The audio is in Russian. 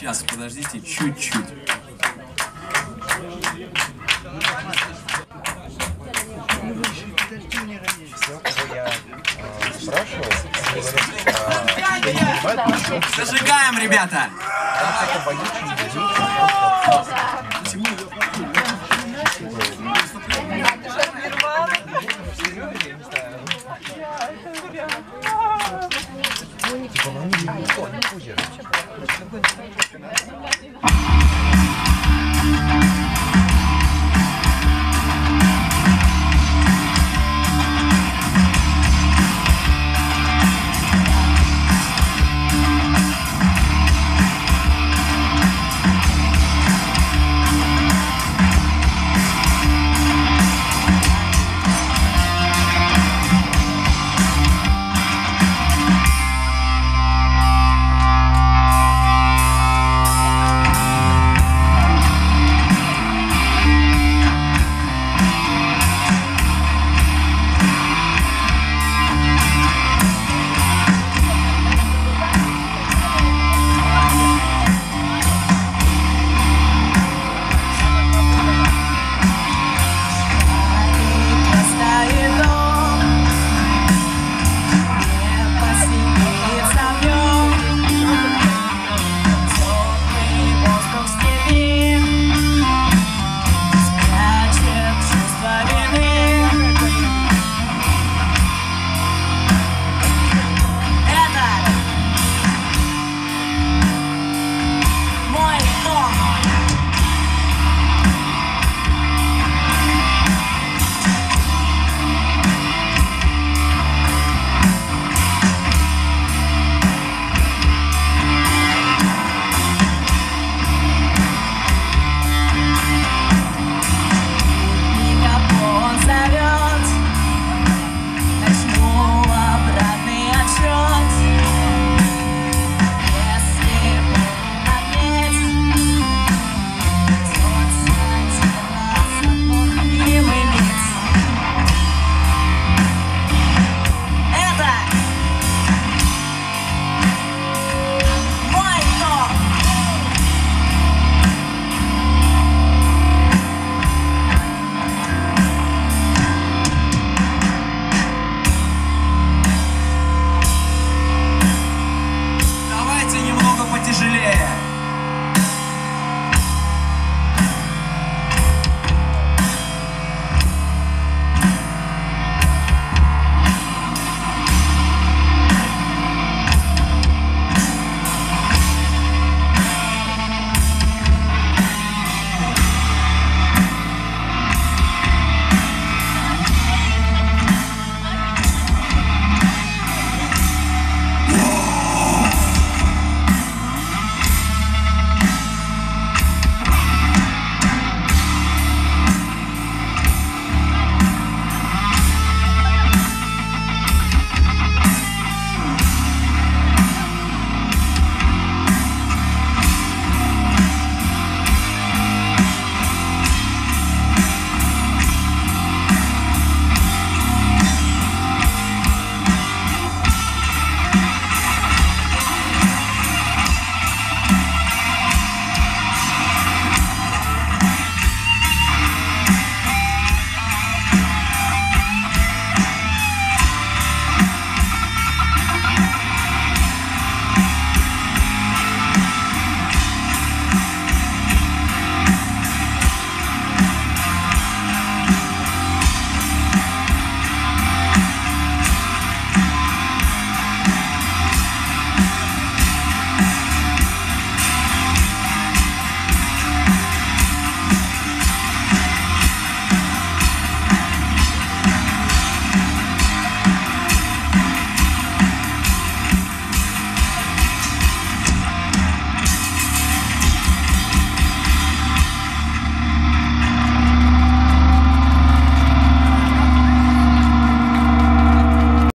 Сейчас, подождите, чуть-чуть. Все, не Зажигаем, ребята! Типа, ну не будет.